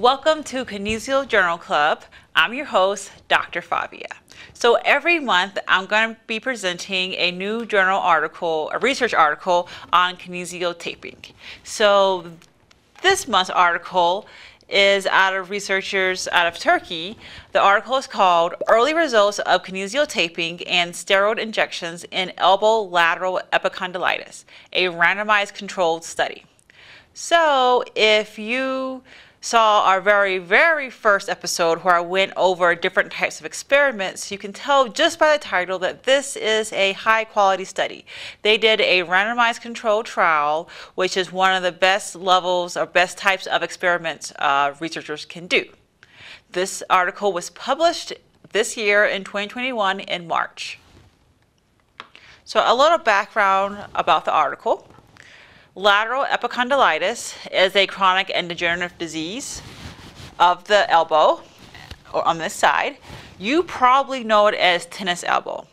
Welcome to Kinesio Journal Club. I'm your host, Dr. Favia. So every month I'm going to be presenting a new journal article, a research article on kinesio taping. So this month's article is out of researchers out of Turkey. The article is called Early Results of Kinesio Taping and Steroid Injections in Elbow Lateral Epicondylitis, a randomized controlled study. So if you saw our very, very first episode where I went over different types of experiments, you can tell just by the title that this is a high quality study. They did a randomized controlled trial, which is one of the best levels or best types of experiments uh, researchers can do. This article was published this year in 2021 in March. So a little background about the article. Lateral epicondylitis is a chronic and degenerative disease of the elbow or on this side. You probably know it as tennis elbow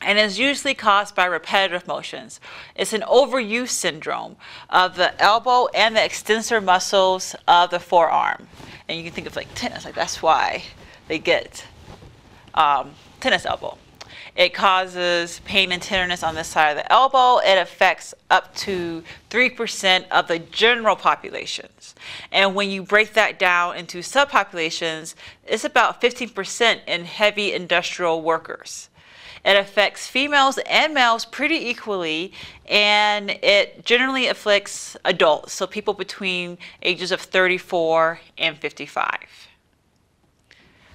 and is usually caused by repetitive motions. It's an overuse syndrome of the elbow and the extensor muscles of the forearm. And you can think of like tennis, like that's why they get um, tennis elbow. It causes pain and tenderness on the side of the elbow. It affects up to 3% of the general populations. And when you break that down into subpopulations, it's about 15% in heavy industrial workers. It affects females and males pretty equally, and it generally afflicts adults, so people between ages of 34 and 55.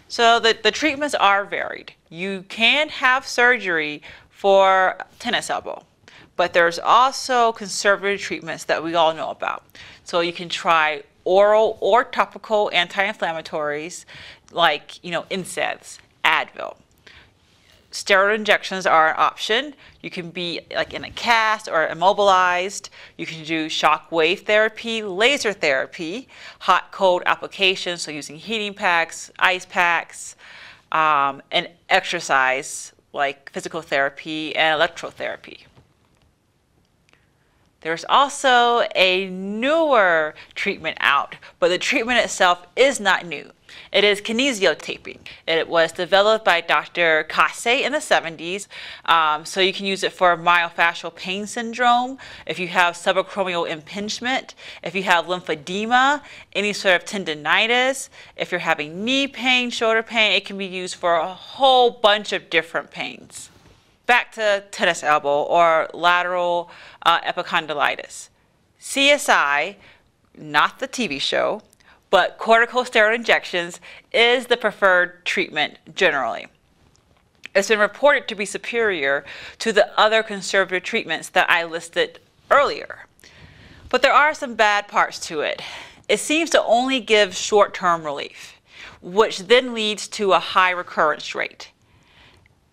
So the, the treatments are varied. You can have surgery for tennis elbow, but there's also conservative treatments that we all know about. So you can try oral or topical anti-inflammatories like, you know, NSAIDs, Advil steroid injections are an option. You can be like in a cast or immobilized. You can do shock wave therapy, laser therapy, hot cold application, so using heating packs, ice packs, um, and exercise like physical therapy and electrotherapy. There's also a newer treatment out, but the treatment itself is not new. It is kinesiotaping. It was developed by Dr. Kase in the 70s, um, so you can use it for myofascial pain syndrome, if you have subacromial impingement, if you have lymphedema, any sort of tendonitis, if you're having knee pain, shoulder pain, it can be used for a whole bunch of different pains back to tennis elbow or lateral uh, epicondylitis. CSI, not the TV show, but corticosteroid injections is the preferred treatment generally. It's been reported to be superior to the other conservative treatments that I listed earlier. But there are some bad parts to it. It seems to only give short-term relief, which then leads to a high recurrence rate.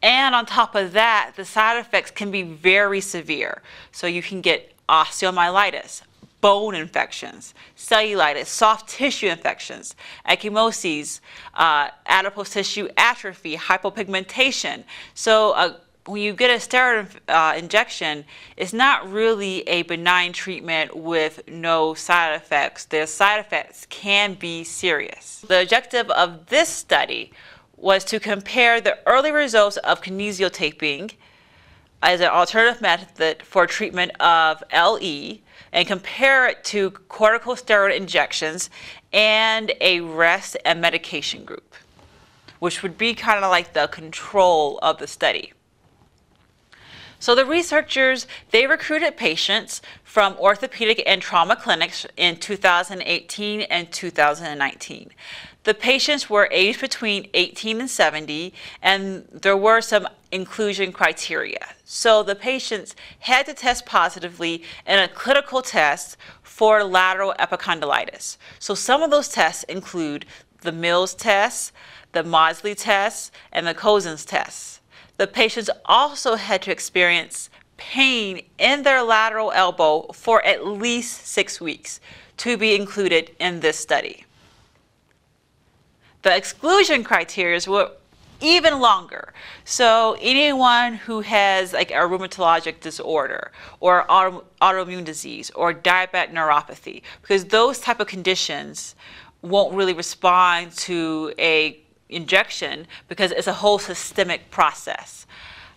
And on top of that, the side effects can be very severe. So you can get osteomyelitis, bone infections, cellulitis, soft tissue infections, ecchymoses, uh, adipose tissue atrophy, hypopigmentation. So uh, when you get a steroid uh, injection, it's not really a benign treatment with no side effects. The side effects can be serious. The objective of this study was to compare the early results of kinesiotaping as an alternative method for treatment of LE and compare it to corticosteroid injections and a rest and medication group, which would be kind of like the control of the study. So the researchers, they recruited patients from orthopedic and trauma clinics in 2018 and 2019. The patients were aged between 18 and 70, and there were some inclusion criteria. So the patients had to test positively in a clinical test for lateral epicondylitis. So some of those tests include the Mills test, the Maudsley test, and the Cozen's test. The patients also had to experience pain in their lateral elbow for at least six weeks to be included in this study. The exclusion criteria were even longer. So anyone who has like a rheumatologic disorder or auto autoimmune disease or diabetic neuropathy, because those type of conditions won't really respond to a injection because it's a whole systemic process.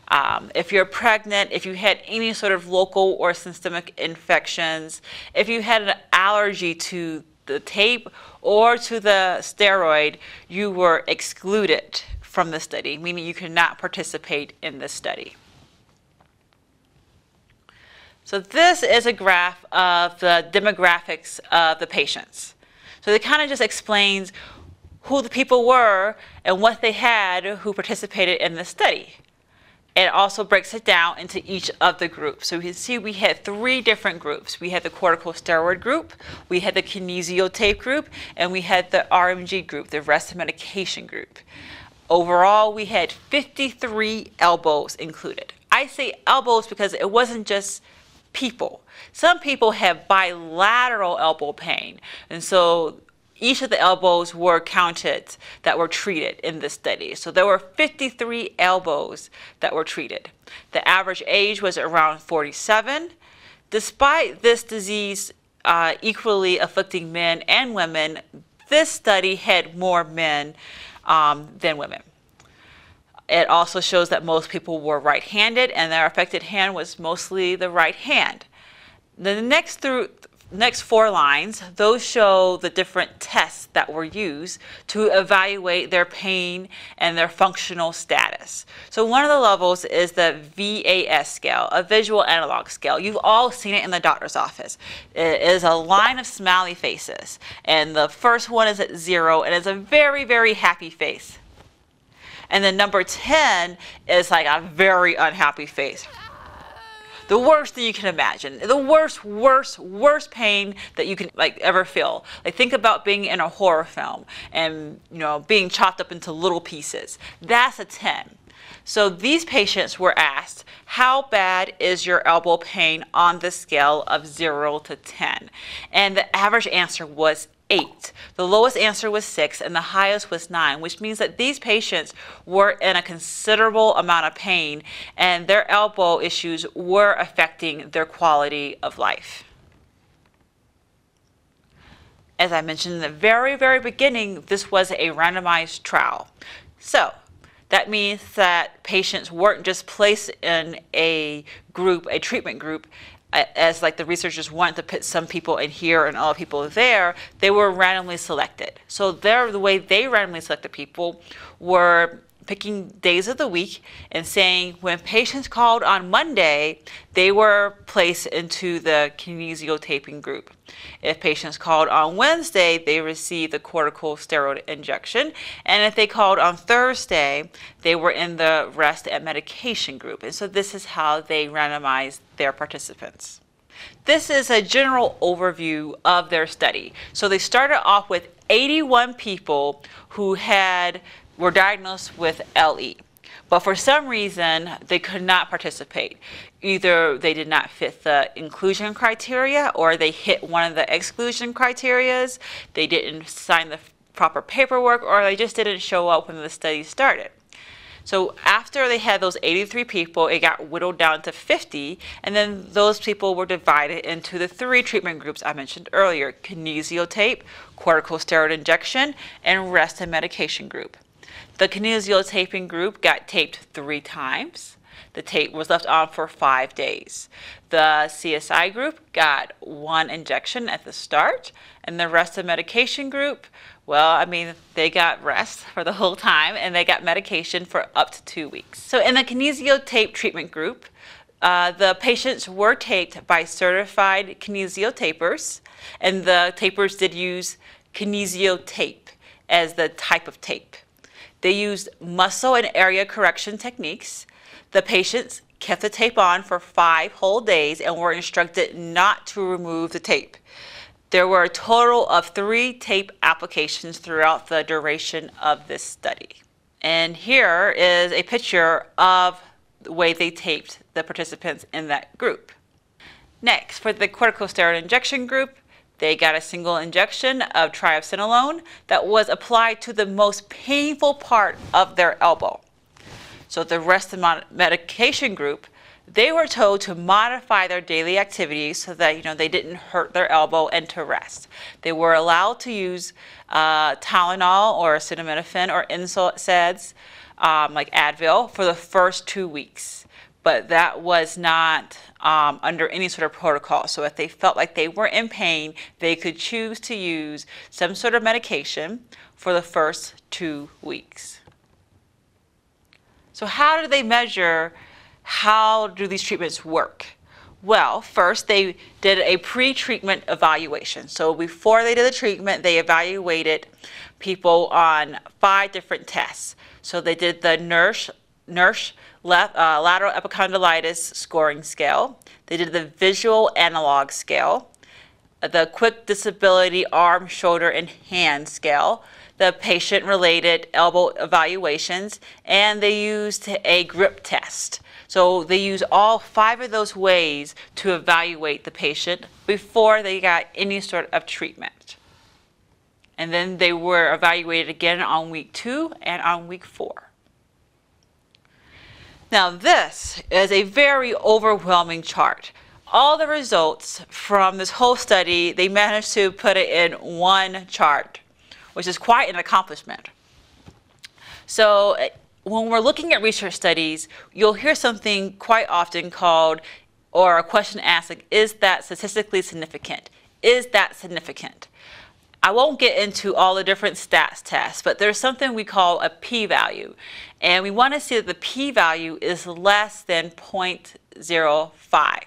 Um, if you're pregnant, if you had any sort of local or systemic infections, if you had an allergy to the tape or to the steroid, you were excluded from the study, meaning you could not participate in the study. So this is a graph of the demographics of the patients. So it kind of just explains who the people were and what they had who participated in the study. It also breaks it down into each of the groups. So you can see we had three different groups. We had the corticosteroid group, we had the kinesiotape group, and we had the RMG group, the rest of medication group. Overall, we had 53 elbows included. I say elbows because it wasn't just people. Some people have bilateral elbow pain, and so each of the elbows were counted that were treated in this study. So there were 53 elbows that were treated. The average age was around 47. Despite this disease uh, equally afflicting men and women, this study had more men um, than women. It also shows that most people were right-handed and their affected hand was mostly the right hand. The next through next four lines, those show the different tests that were used to evaluate their pain and their functional status. So one of the levels is the VAS scale, a visual analog scale. You've all seen it in the doctor's office. It is a line of smiley faces. And the first one is at zero and it's a very, very happy face. And then number 10 is like a very unhappy face the worst that you can imagine. The worst, worst, worst pain that you can like ever feel. Like think about being in a horror film and you know being chopped up into little pieces. That's a 10. So these patients were asked, how bad is your elbow pain on the scale of 0 to 10? And the average answer was eight. The lowest answer was six and the highest was nine, which means that these patients were in a considerable amount of pain and their elbow issues were affecting their quality of life. As I mentioned in the very, very beginning, this was a randomized trial. So that means that patients weren't just placed in a group, a treatment group, as like the researchers wanted to put some people in here and all people there, they were randomly selected. So there, the way they randomly selected people were picking days of the week and saying when patients called on Monday, they were placed into the kinesiotaping group. If patients called on Wednesday, they received the corticosteroid injection. And if they called on Thursday, they were in the rest and medication group. And so this is how they randomized their participants. This is a general overview of their study. So they started off with 81 people who had were diagnosed with LE. But for some reason, they could not participate. Either they did not fit the inclusion criteria or they hit one of the exclusion criterias, they didn't sign the proper paperwork, or they just didn't show up when the study started. So after they had those 83 people, it got whittled down to 50, and then those people were divided into the three treatment groups I mentioned earlier, kinesiotape, corticosteroid injection, and rest and medication group. The kinesiotaping group got taped three times. The tape was left on for five days. The CSI group got one injection at the start, and the rest of medication group, well, I mean, they got rest for the whole time, and they got medication for up to two weeks. So in the kinesio tape treatment group, uh, the patients were taped by certified kinesio tapers, and the tapers did use kinesio tape as the type of tape. They used muscle and area correction techniques. The patients kept the tape on for five whole days and were instructed not to remove the tape. There were a total of three tape applications throughout the duration of this study. And here is a picture of the way they taped the participants in that group. Next, for the corticosteroid injection group, they got a single injection of triamcinolone that was applied to the most painful part of their elbow. So the rest of the medication group, they were told to modify their daily activities so that you know they didn't hurt their elbow and to rest. They were allowed to use uh, Tylenol or acetaminophen or NSAIDs um, like Advil for the first two weeks, but that was not um, under any sort of protocol. So if they felt like they were in pain, they could choose to use some sort of medication for the first two weeks. So how do they measure how do these treatments work? Well, first they did a pre-treatment evaluation. So before they did the treatment, they evaluated people on five different tests. So they did the NIRS, NIRS left, uh, lateral epicondylitis scoring scale. They did the visual analog scale, the quick disability arm, shoulder, and hand scale, the patient-related elbow evaluations, and they used a grip test. So they use all five of those ways to evaluate the patient before they got any sort of treatment. And then they were evaluated again on week two and on week four. Now this is a very overwhelming chart. All the results from this whole study, they managed to put it in one chart, which is quite an accomplishment. So eh, when we're looking at research studies, you'll hear something quite often called, or a question asked, like, is that statistically significant? Is that significant? I won't get into all the different stats tests, but there's something we call a p-value. And we want to see that the p-value is less than 0.05.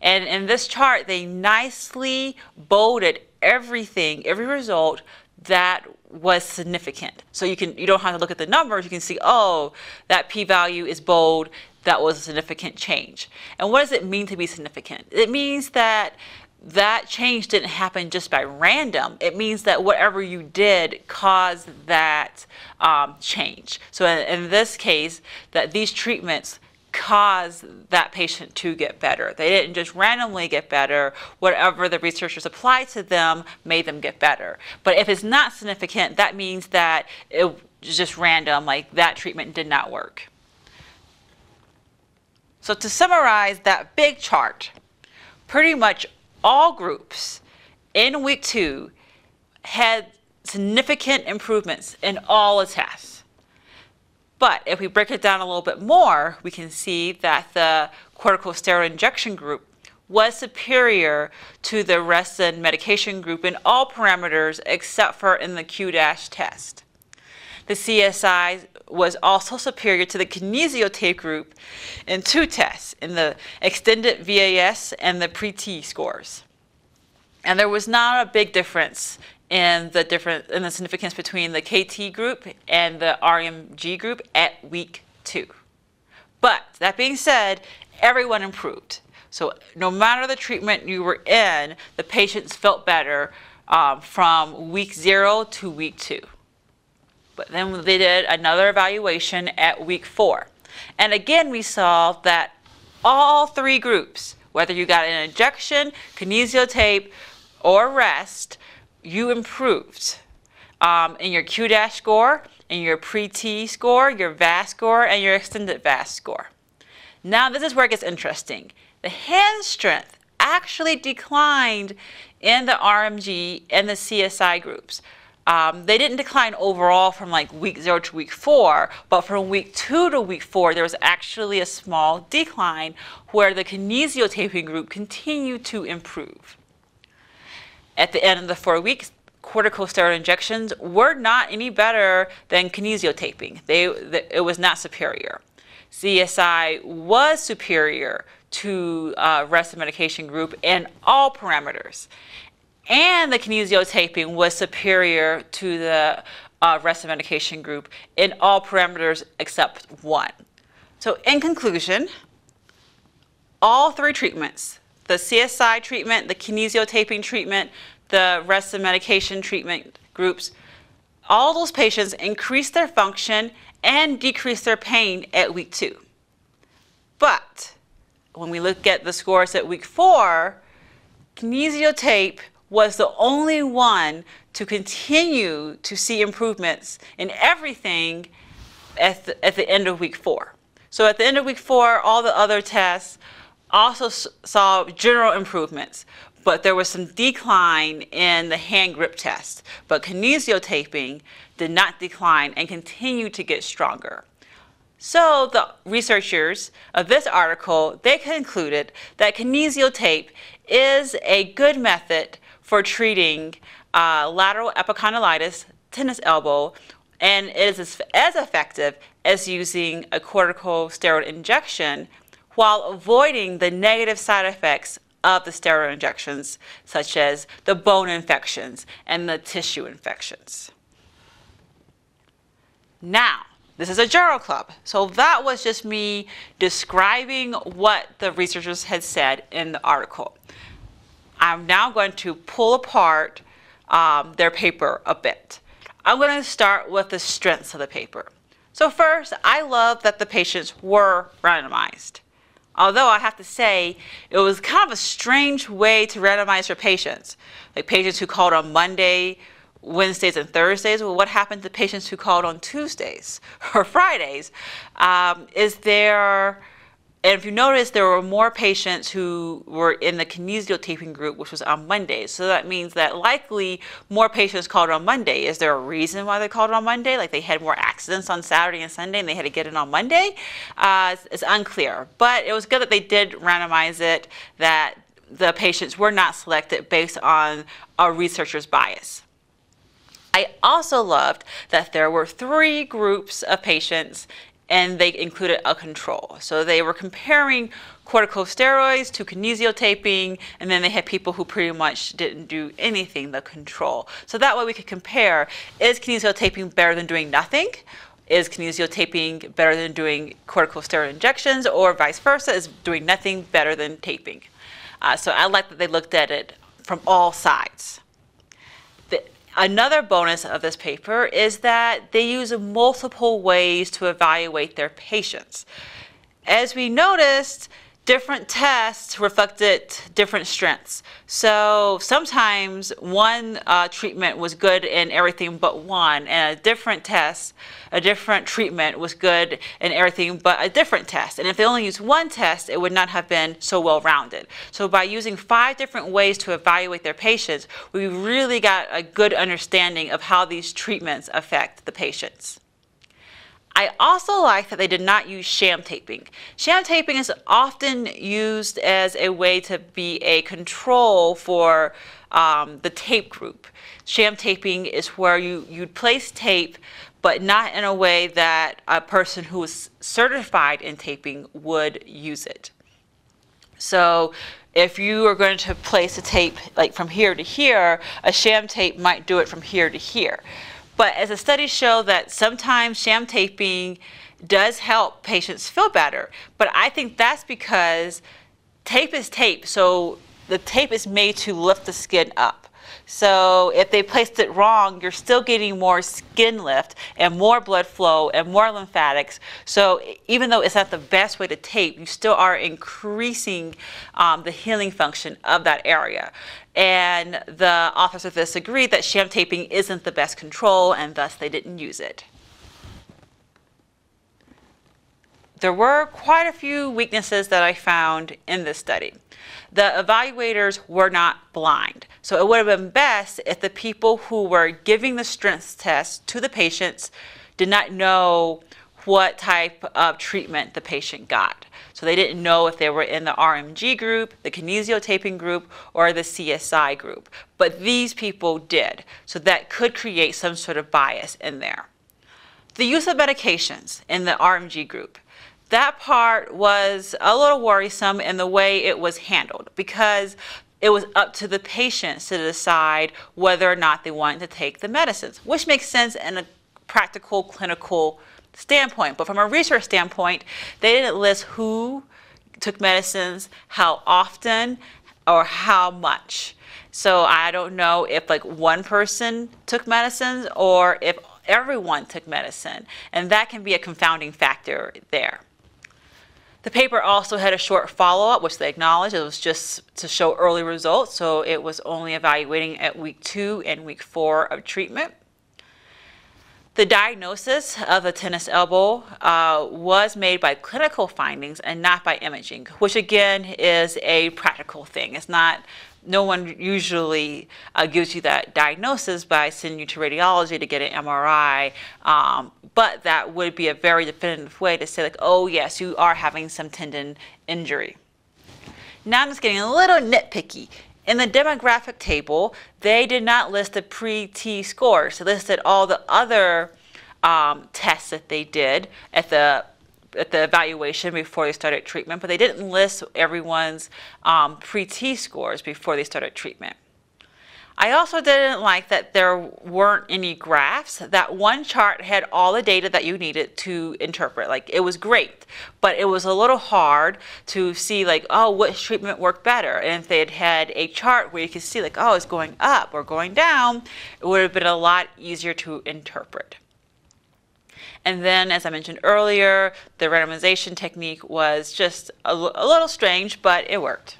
And in this chart, they nicely bolded everything, every result that was significant. So you can you don't have to look at the numbers, you can see, oh, that p-value is bold, that was a significant change. And what does it mean to be significant? It means that that change didn't happen just by random. It means that whatever you did caused that um, change. So in, in this case, that these treatments cause that patient to get better. They didn't just randomly get better. Whatever the researchers applied to them made them get better. But if it's not significant, that means that it was just random, like that treatment did not work. So to summarize that big chart, pretty much all groups in week two had significant improvements in all the tests. But if we break it down a little bit more, we can see that the corticosteroid injection group was superior to the resin medication group in all parameters except for in the Q-dash test. The CSI was also superior to the kinesio tape group in two tests, in the extended VAS and the pre-T scores. And there was not a big difference in the difference in the significance between the KT group and the RMG group at week two. But that being said, everyone improved. So no matter the treatment you were in, the patients felt better um, from week zero to week two. But then they did another evaluation at week four. And again, we saw that all three groups, whether you got an injection, kinesiotape, or rest, you improved um, in your Q-dash score, in your pre-T score, your VAS score, and your extended VAS score. Now this is where it gets interesting. The hand strength actually declined in the RMG and the CSI groups. Um, they didn't decline overall from like week zero to week four, but from week two to week four, there was actually a small decline where the kinesiotaping group continued to improve. At the end of the four weeks, corticosteroid injections were not any better than kinesiotaping. They, it was not superior. CSI was superior to uh, rest medication group in all parameters. And the kinesiotaping was superior to the uh, rest medication group in all parameters except one. So in conclusion, all three treatments, the CSI treatment, the kinesiotaping treatment, the rest of medication treatment groups, all those patients increased their function and decreased their pain at week two. But when we look at the scores at week four, kinesiotape was the only one to continue to see improvements in everything at the, at the end of week four. So at the end of week four, all the other tests also saw general improvements, but there was some decline in the hand grip test. But kinesiotaping did not decline and continued to get stronger. So the researchers of this article, they concluded that kinesiotape is a good method for treating uh, lateral epicondylitis, tennis elbow, and it is as, as effective as using a corticosteroid injection while avoiding the negative side effects of the steroid injections, such as the bone infections and the tissue infections. Now, this is a journal club. So that was just me describing what the researchers had said in the article. I'm now going to pull apart um, their paper a bit. I'm going to start with the strengths of the paper. So first, I love that the patients were randomized. Although I have to say, it was kind of a strange way to randomize your patients. Like patients who called on Monday, Wednesdays, and Thursdays. Well, what happened to patients who called on Tuesdays or Fridays? Um, is there and if you notice, there were more patients who were in the kinesiotaping group, which was on Monday. So that means that likely more patients called on Monday. Is there a reason why they called on Monday? Like they had more accidents on Saturday and Sunday and they had to get in on Monday? Uh, it's, it's unclear. But it was good that they did randomize it, that the patients were not selected based on a researcher's bias. I also loved that there were three groups of patients and they included a control. So they were comparing corticosteroids to kinesiotaping, and then they had people who pretty much didn't do anything, the control. So that way we could compare, is kinesiotaping better than doing nothing? Is kinesiotaping better than doing corticosteroid injections, or vice versa? Is doing nothing better than taping? Uh, so I like that they looked at it from all sides. Another bonus of this paper is that they use multiple ways to evaluate their patients. As we noticed, different tests reflected different strengths. So sometimes one uh, treatment was good in everything but one, and a different test, a different treatment was good in everything but a different test. And if they only used one test, it would not have been so well rounded. So by using five different ways to evaluate their patients, we really got a good understanding of how these treatments affect the patients. I also like that they did not use sham taping. Sham taping is often used as a way to be a control for um, the tape group. Sham taping is where you, you'd place tape, but not in a way that a person who is certified in taping would use it. So if you are going to place a tape like from here to here, a sham tape might do it from here to here. But as the studies show that sometimes sham taping does help patients feel better. But I think that's because tape is tape. So the tape is made to lift the skin up. So if they placed it wrong, you're still getting more skin lift and more blood flow and more lymphatics. So even though it's not the best way to tape, you still are increasing um, the healing function of that area. And the authors of this agreed that sham taping isn't the best control and thus they didn't use it. There were quite a few weaknesses that I found in this study. The evaluators were not blind. So it would have been best if the people who were giving the strengths test to the patients did not know what type of treatment the patient got. So they didn't know if they were in the RMG group, the kinesiotaping group, or the CSI group. But these people did. So that could create some sort of bias in there. The use of medications in the RMG group. That part was a little worrisome in the way it was handled because it was up to the patients to decide whether or not they wanted to take the medicines, which makes sense in a practical clinical standpoint. But from a research standpoint, they didn't list who took medicines, how often, or how much. So I don't know if like one person took medicines or if everyone took medicine. And that can be a confounding factor there. The paper also had a short follow-up, which they acknowledged. It was just to show early results, so it was only evaluating at week two and week four of treatment. The diagnosis of the tennis elbow uh, was made by clinical findings and not by imaging, which again is a practical thing. It's not, no one usually uh, gives you that diagnosis by sending you to radiology to get an MRI, um, but that would be a very definitive way to say like, oh yes, you are having some tendon injury. Now I'm just getting a little nitpicky. In the demographic table, they did not list the pre-T scores. They listed all the other um, tests that they did at the at the evaluation before they started treatment, but they didn't list everyone's um, pre-T scores before they started treatment. I also didn't like that there weren't any graphs. That one chart had all the data that you needed to interpret. Like it was great, but it was a little hard to see like, oh, which treatment worked better. And if they had had a chart where you could see like, oh, it's going up or going down, it would have been a lot easier to interpret. And then, as I mentioned earlier, the randomization technique was just a, a little strange, but it worked.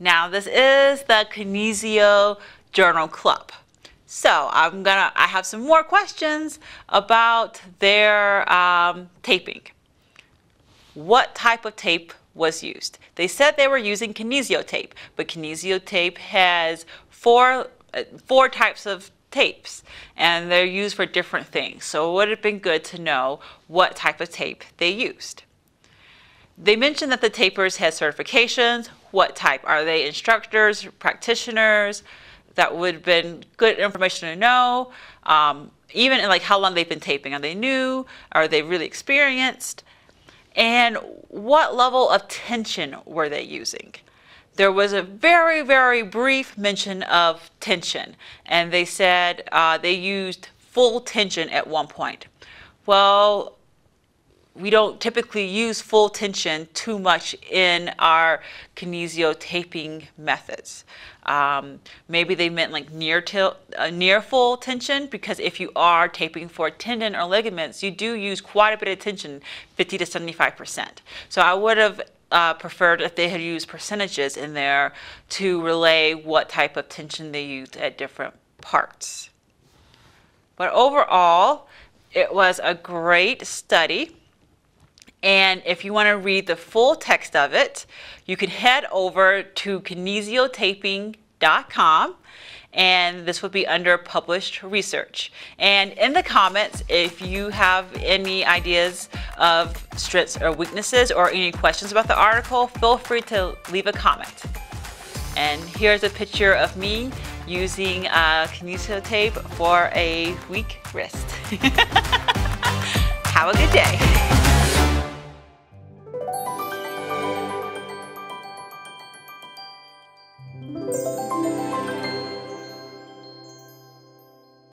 Now this is the Kinesio Journal Club. So I'm gonna, I have some more questions about their um, taping. What type of tape was used? They said they were using kinesio tape, but kinesio tape has four, uh, four types of tapes and they're used for different things. So it would have been good to know what type of tape they used. They mentioned that the tapers had certifications. What type? Are they instructors, practitioners? That would have been good information to know. Um, even in like how long they've been taping. Are they new? Are they really experienced? And what level of tension were they using? There was a very, very brief mention of tension, and they said uh, they used full tension at one point. Well, we don't typically use full tension too much in our kinesio taping methods. Um, maybe they meant like near, uh, near full tension because if you are taping for tendon or ligaments, you do use quite a bit of tension, 50 to 75%. So I would have uh, preferred if they had used percentages in there to relay what type of tension they used at different parts. But overall, it was a great study. And if you want to read the full text of it, you can head over to kinesiotaping.com and this would be under published research. And in the comments, if you have any ideas of strengths or weaknesses or any questions about the article, feel free to leave a comment. And here's a picture of me using a kinesio tape for a weak wrist. have a good day. Thank you.